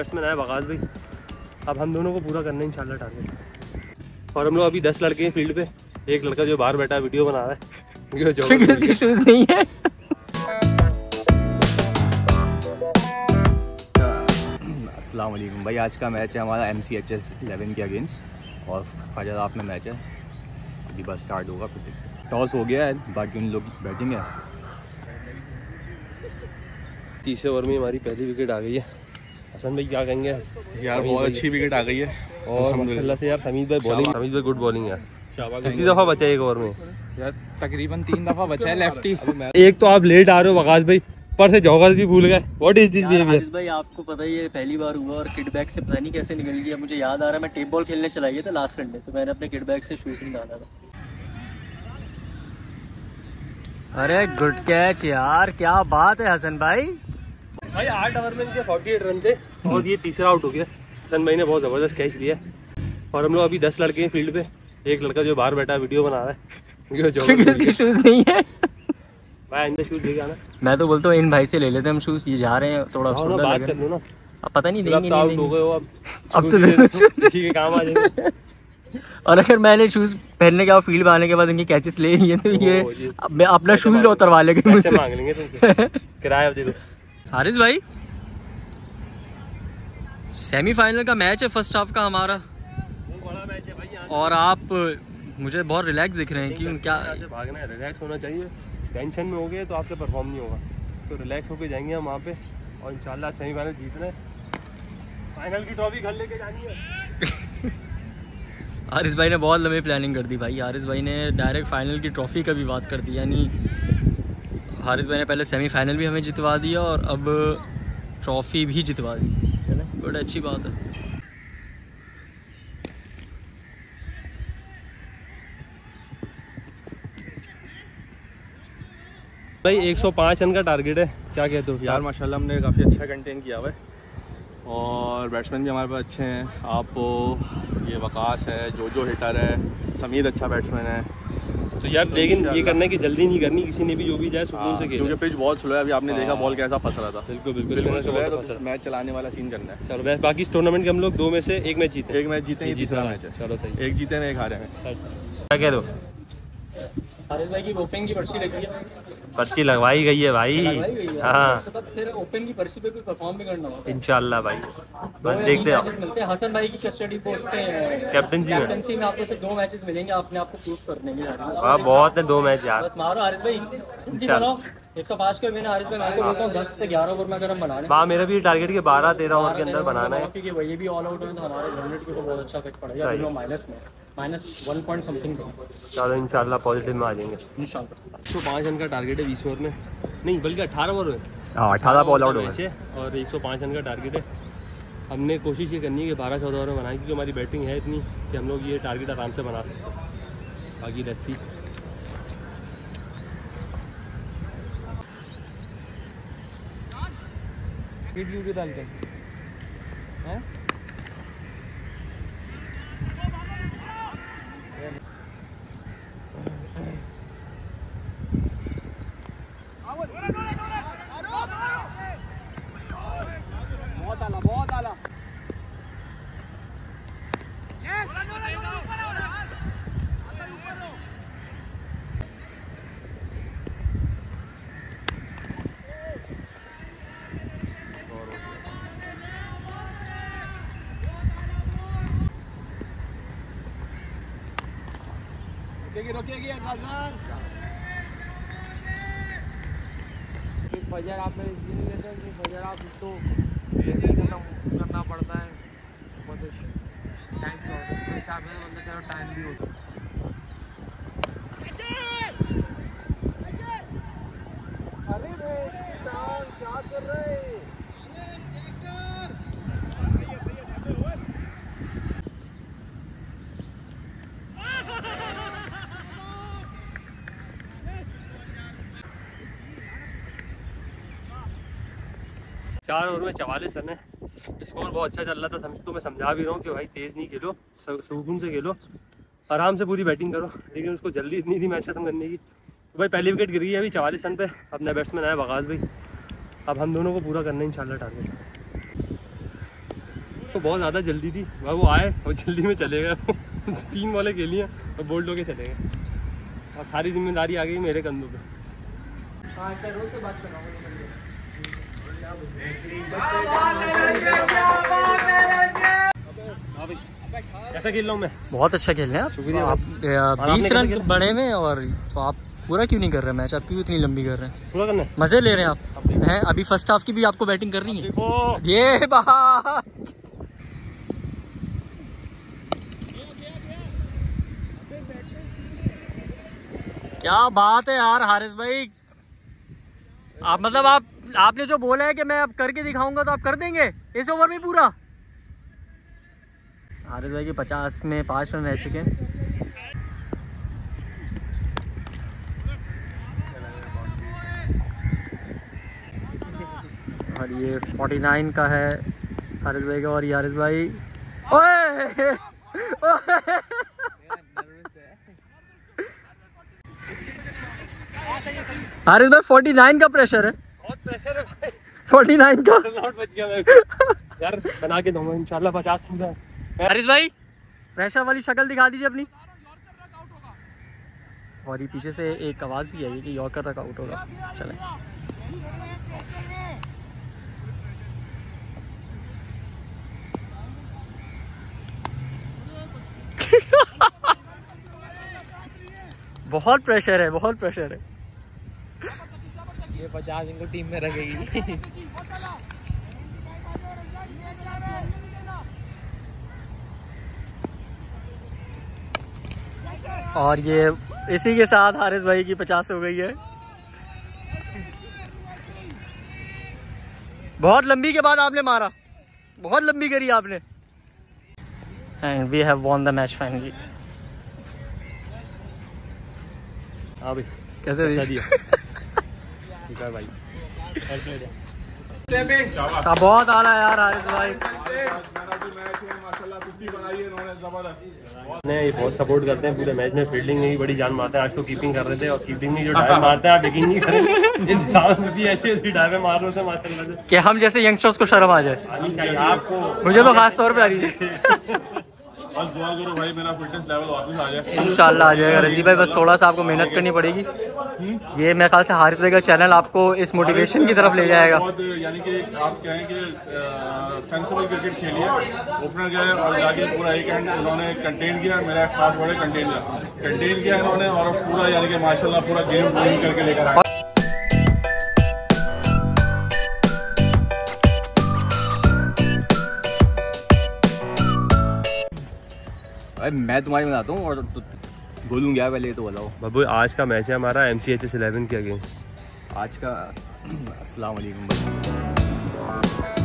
Batsman आया बगाज भाई। अब हम दोनों को पूरा करना है इंशाल्लाह टारगेट और हम लोग अभी दस लड़के हैं फ़ील्ड पे। एक लड़का जो बाहर बैठा है वीडियो बना रहा है। जो क्योंकि उसके शूज़ नहीं है। अस्सलाम वालेकुम भाई आज का मैच है हमारा M C H S eleven के अगेंस्ट और फजरात में मैच है। अभी बस स्टार्ट होगा फिर टॉस हो। गया है बाकी उन लोग बैटिंग है तीसरे ओवर में हमारी पहली विकेट आ गई है। हसन भाई क्या कहेंगे? यार बहुत अच्छी विकेट आ गई है। और माशाल्लाह से यार समीद भाई बॉलिंग समीद भाई गुड बॉलिंग है। कितनी दफ़ा बचा है एक ओवर में? यार तकरीबन तीन दफ़ा बचा है लेफ्टी एक तो आप लेट आ रहे हो बगाज भाई। पर से जॉगर्स भी भूल गए। व्हाट इज़ दिस बिहेवियर भाई आपको पता ही है पहली बार हुआ और किड बैग से पता नहीं कैसे निकल गया। मुझे याद आ रहा है मैं टेप बॉल खेलने चला गया था लास्ट संडे तो मैंने अपने किड बैग से शूज़ निकाला था। अरे गुड कैच यार क्या बात है हसन भाई। भाई आठ ओवर में इनके 48 रन थे और ये तीसरा आउट हो गया। हसन भाई ने बहुत ज़बरदस्त कैच लिया और हम लोग अभी दस लड़के हैं फ़ील्ड पे। एक लड़का जो बाहर बैठा वीडियो बना रहा है। जो शूज़ नहीं है। भाई शूट लेके आना। मैं तो बोलता हूँ इन भाई से ले लेते हैं हम शूज़ ये जा रहे हैं थोड़ा ना सुंदर बात लग कर रहे लो ना। अब पता नहीं देंगे नहीं आउट हो देंगे गए हो अब अब तो शूज़ शूज़। इसी के काम आ जाएँगे। और अगर मैंने शूज़ पहनने के बाद फ़ील्ड में आने के बाद इनके कैचेस ले लिए तो ये मैं अपना शूज़ उतरवा लेंगे मुझसे। मांग लेंगे तुमसे। किराया दे दो। हारिस भाई सेमीफाइनल का मैच है फ़र्स्ट हाफ़ का हमारा। वो बड़ा मैच है भाई और आप मुझे बहुत रिलैक्स दिख रहे हैं कि क्या? भागना है रिलैक्स होना चाहिए। टेंशन में हो गए तो आपसे परफॉर्म नहीं होगा। तो रिलैक्स होके जाएँगे हम वहाँ पे और इंशाल्लाह सेमीफाइनल जीतना है। फाइनल की ट्रॉफी घर लेके जानी है। हारिस भाई ने बहुत लंबी प्लानिंग कर दी भाई। हारिस भाई ने डायरेक्ट फाइनल की ट्रॉफी का भी बात कर दी यानी हारिस भाई ने पहले सेमीफाइनल भी हमें जितवा दिया और अब ट्रॉफी भी जितवा दी। चले। बड़ी अच्छी बात है। भाई 105 रन का टारगेट है। क्या कहते हो यार? माशाल्लाह हमने काफ़ी अच्छा कंटेन किया हुआ है। और बैट्समैन भी हमारे पास अच्छे हैं। आप ये वकास है जो जो हिटर है समीद अच्छा बैट्समैन है। तो यार लेकिन ये। करना है कि जल्दी नहीं करनी किसी ने भी जो भी जाए सुकून हाँ, से खेले। क्योंकि पिच बहुत स्लो है अभी आपने देखा हाँ। बॉल कैसा फंस रहा था। बिल्कुल बिल्कुल है तो। मैच चलाने वाला सीन करना है। चलो बाकी इस टूर्नामेंट के हम लोग दो में से एक मैच जीते एक मैच जीते हैं, तीसरा मैच है। चलो सही। एक जीते हैं एक हारे हैं। क्या कह रहे हो? हारिस भाई की ओपन की पर्ची लगी है। पर्ची लगवाई गई है भाई। हाँ। तो फिर ओपन की पर्ची पे कोई परफॉर्म भी करना होगा। इंशाल्लाह भाई। बस देखते हैं। हसन भाई की कस्टडी पोस्ट कैप्टन जी में। कैप्टनसी में आपको सिर्फ़ दो मैचेस मिलेंगे। आपने आपको प्रूफ करने के लिए बहुत है। दो मैच यार। मारो हारिस भाई। एक सौ पाँच के मैंने हारिस भाई मैं तो बोलता हूँ दस से ग्यारह ओवर में अगर हम बना लें वहाँ मेरा भी टारगेट के बारह तेरह ओवर के अंदर बनाना है क्योंकि वही भी ऑल आउट में तो हमारे हंड्रेड के बहुत अच्छा इफ़ेक्ट पड़ेगा। माइनस में माइनस वन पॉइंट समथिंग चलो इंशाल्लाह पॉजिटिव में आ जाएँगे इंशाल्लाह तो पाँच रन का टारगेट है बीस ओवर में नहीं बल्कि अठारह ओवर में हाँ अठारह बॉल आउट हो मैच गए है और 105 रन का टारगेट है हमने कोशिश ये करनी है कि बारह चौदह ओवर में बनाएँ क्योंकि हमारी बैटिंग है इतनी कि हम लोग ये टारगेट आराम से बना सकते हैं बाकी लेट्स सी वीडियो डालते हैं? फजर आप इसलिए नहीं लेते फजर आप इसको जल्दी खत्म करना पड़ता है बहुत टाइम से होता है तो हिसाब से बंदा चलो टाइम भी होता है चार ओवर में चवालीस रन है। स्कोर बहुत अच्छा चल रहा था। समित को मैं समझा भी रहा हूँ कि भाई तेज़ नहीं खेलो सुकून से खेलो, आराम से पूरी बैटिंग करो, लेकिन उसको जल्दी इतनी थी मैच खत्म करने की। तो भाई पहली विकेट गिरी है अभी चवालीस रन पे। अब अपना बैट्समैन आया बगाज भाई। अब हम दोनों को पूरा करना है, इंशाल्लाह टारगेट तो बहुत ज़्यादा जल्दी थी। भाई वो आए और जल्दी में चले गए। तीन बॉलें खेली हैं और बोल्ड होके चले गए। और सारी ज़िम्मेदारी आ गई मेरे कंधों पे। कैसा खेल रहा हूँ मैं? बहुत अच्छा खेल रहे हैं आप। शुक्रिया आप बीस रन बड़े में और तो आप पूरा क्यों नहीं कर रहे मैच? आप क्यों इतनी लंबी कर रहे हैं? पूरा करना मज़े ले रहे हैं आप। हैं? अभी फ़र्स्ट हाफ़ की भी आपको बैटिंग करनी है। ये बात! क्या बात है यार हारिस भाई। आप मतलब आप आपने जो बोला है कि मैं अब करके दिखाऊँगा तो आप कर देंगे? इस ओवर में पूरा? हारिस भाई के पचास में पाँच रन रह चुके हैं। और ये 49 का है हारिस भाई का और ये हारिस भाई ओए! ओए हारिस भाई 49 का प्रेशर है। प्रेशर है भाई। 49 का। बच गया मैं यार बना के दूँगा इंशाल्लाह पचास पूरा हारिस भाई प्रेशर वाली शक्ल दिखा दीजिए अपनी। और ये पीछे से एक आवाज़ भी आई कि यॉर्कर तक आउट होगा। चलें। बहुत प्रेशर है बहुत प्रेशर है। ये पचास इनको टीम में रखेगी। और ये इसी के साथ हारिस भाई की पचास हो गई है। बहुत लंबी के बाद आपने मारा। बहुत लंबी करी आपने। And we have won the match finally अभी कैसे दिया? ठीक है। भाई हाँ, बहुत आ रहा है यार हारिस भाई। ने ये बहुत सपोर्ट करते हैं पूरे मैच में फील्डिंग में भी बड़ी जान मारते हैं। आज तो कीपिंग कर रहे थे और कीपिंग में जो डायव मारते हैं आप यकीन नहीं करेंगे। इस साल भी ऐसी ऐसी डायवे मार रहे थे माशाल्लाह से कि हम जैसे यंगस्टर्स को शर्म आ जाए। आपको। मुझे तो खास तौर पे आ रही है बस दुआ करो भाई मेरा फिटनेस लेवल वापस आ जाए। इंशाल्लाह आ जाएगा रज़ी भाई बस थोड़ा सा आपको मेहनत करनी पड़ेगी। ये मेरे ख्याल से हारिस भाई का चैनल आपको इस मोटिवेशन की तरफ़ ले जाएगा। यानी कि आप कहें कि सेंसिबल क्रिकेट खेलिए। ओपनर गए और जाके पूरा एक हैंड इन्होंने कंटेन किया मेरा खास वर्ड है कंटेन किया। कंटेन किया इन्होंने और पूरा यानी कि माशाल्लाह पूरा गेम विन करके लेकर अरे मैं तुम्हारी बनाता हूँ और तो, बोलूँ क्या पहले तो बताओ। बाबू आज का मैच है हमारा M C H S eleven के अगेंस्ट आज का असलकुम भाई